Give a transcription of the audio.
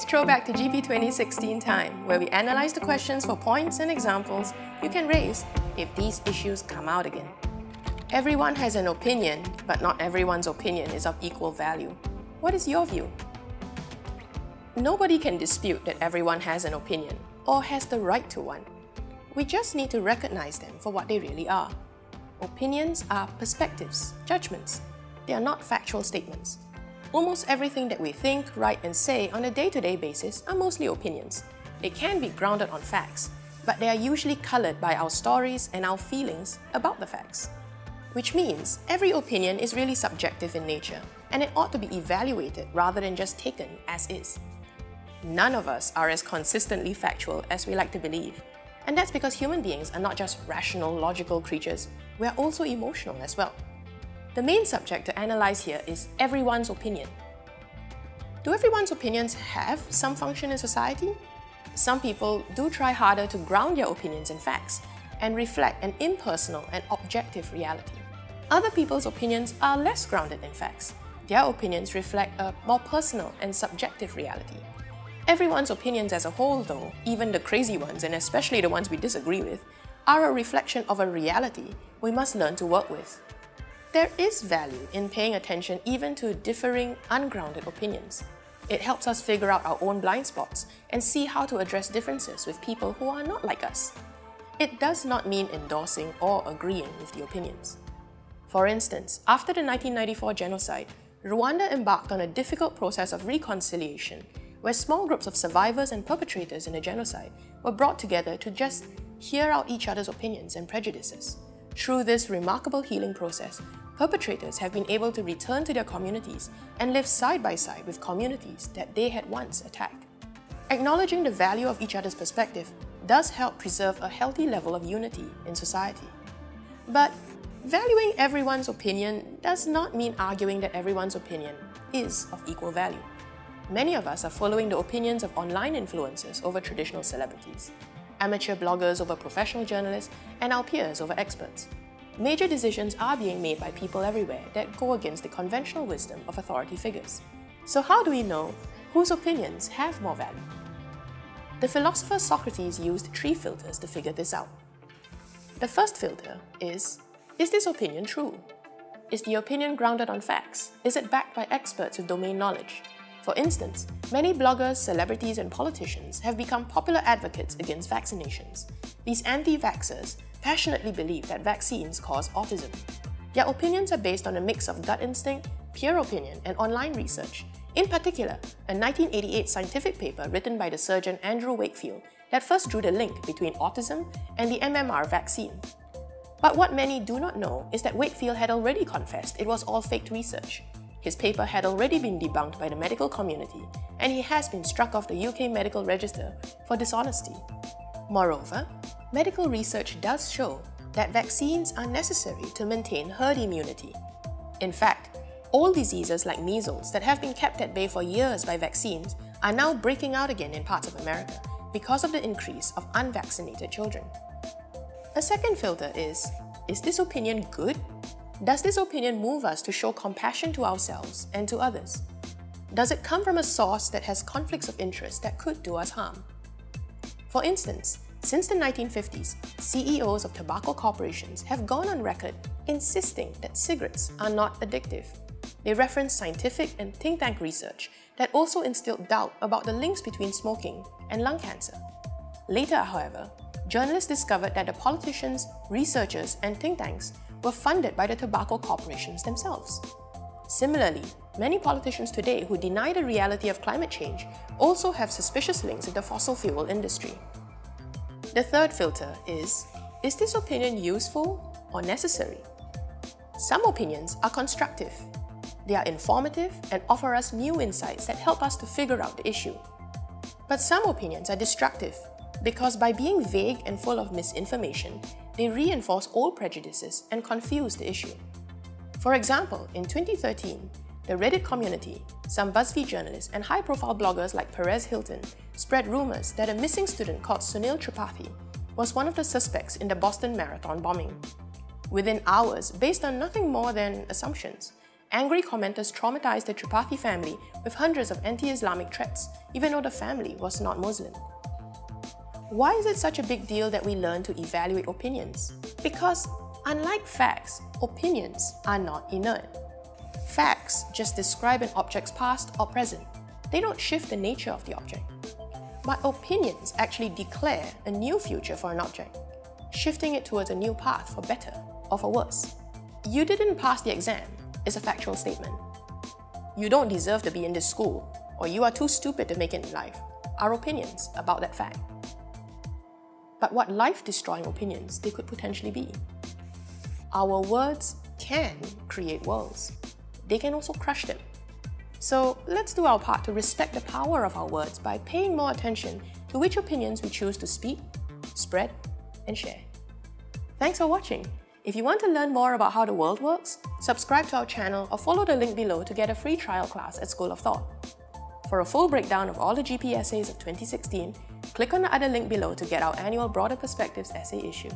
It's Throwback to GP 2016 time, where we analyze the questions for points and examples you can raise if these issues come out again. Everyone has an opinion, but not everyone's opinion is of equal value. What is your view? Nobody can dispute that everyone has an opinion, or has the right to one. We just need to recognize them for what they really are. Opinions are perspectives, judgments. They are not factual statements. Almost everything that we think, write, and say on a day to day basis are mostly opinions. They can be grounded on facts, but they are usually colored by our stories and our feelings about the facts. Which means every opinion is really subjective in nature, and it ought to be evaluated rather than just taken as is. None of us are as consistently factual as we like to believe. And that's because human beings are not just rational, logical creatures, we are also emotional as well. The main subject to analyze here is everyone's opinion. Do everyone's opinions have some function in society? Some people do try harder to ground their opinions in facts and reflect an impersonal and objective reality. Other people's opinions are less grounded in facts. Their opinions reflect a more personal and subjective reality. Everyone's opinions as a whole, though, even the crazy ones and especially the ones we disagree with, are a reflection of a reality we must learn to work with. There is value in paying attention even to differing, ungrounded opinions. It helps us figure out our own blind spots and see how to address differences with people who are not like us. It does not mean endorsing or agreeing with the opinions. For instance, after the 1994 genocide, Rwanda embarked on a difficult process of reconciliation where small groups of survivors and perpetrators in the genocide were brought together to just hear out each other's opinions and prejudices. Through this remarkable healing process, perpetrators have been able to return to their communities and live side by side with communities that they had once attacked. Acknowledging the value of each other's perspective does help preserve a healthy level of unity in society. But valuing everyone's opinion does not mean arguing that everyone's opinion is of equal value. Many of us are following the opinions of online influencers over traditional celebrities, amateur bloggers over professional journalists, and our peers over experts. Major decisions are being made by people everywhere that go against the conventional wisdom of authority figures. So how do we know whose opinions have more value? The philosopher Socrates used three filters to figure this out. The first filter is, is this opinion true? Is the opinion grounded on facts? Is it backed by experts with domain knowledge? For instance, many bloggers, celebrities, and politicians have become popular advocates against vaccinations. These anti-vaxxers passionately believe that vaccines cause autism. Their opinions are based on a mix of gut instinct, peer opinion, and online research. In particular, a 1988 scientific paper written by the surgeon Andrew Wakefield that first drew the link between autism and the MMR vaccine. But what many do not know is that Wakefield had already confessed it was all faked research. His paper had already been debunked by the medical community, and he has been struck off the UK Medical Register for dishonesty. Moreover, medical research does show that vaccines are necessary to maintain herd immunity. In fact, all diseases like measles that have been kept at bay for years by vaccines are now breaking out again in parts of America because of the increase of unvaccinated children. A second filter is Is this opinion good? Does this opinion move us to show compassion to ourselves and to others? Does it come from a source that has conflicts of interest that could do us harm? For instance, since the 1950s, CEOs of tobacco corporations have gone on record insisting that cigarettes are not addictive. They reference scientific and think tank research that also instilled doubt about the links between smoking and lung cancer. Later, however, journalists discovered that the politicians, researchers, and think tanks were funded by the tobacco corporations themselves. Similarly, many politicians today who deny the reality of climate change also have suspicious links with the fossil fuel industry. The third filter is Is this opinion useful or necessary? Some opinions are constructive. They are informative and offer us new insights that help us to figure out the issue. But some opinions are destructive because by being vague and full of misinformation, they reinforce old prejudices and confuse the issue. For example, in 2013, the Reddit community, some BuzzFeed journalists, and high profile bloggers like Perez Hilton spread rumors that a missing student called Sunil Tripathi was one of the suspects in the Boston Marathon bombing. Within hours, based on nothing more than assumptions, Angry commenters traumatized the Tripathi family with hundreds of anti-Islamic threats, even though the family was not Muslim. Why is it such a big deal that we learn to evaluate opinions? Because, unlike facts, opinions are not inert. Facts just describe an object's past or present. They don't shift the nature of the object. But opinions actually declare a new future for an object, shifting it towards a new path for better or for worse. You didn't pass the exam is a factual statement. You don't deserve to be in this school, or you are too stupid to make it in life, are opinions about that fact. But what life destroying opinions they could potentially be. Our words can create worlds, they can also crush them. So let's do our part to respect the power of our words by paying more attention to which opinions we choose to speak, spread, and share. Thanks for watching. If you want to learn more about how the world works, subscribe to our channel or follow the link below to get a free trial class at School of Thought. For a full breakdown of all the GP essays of 2016, click on the other link below to get our annual Broader Perspectives essay issue.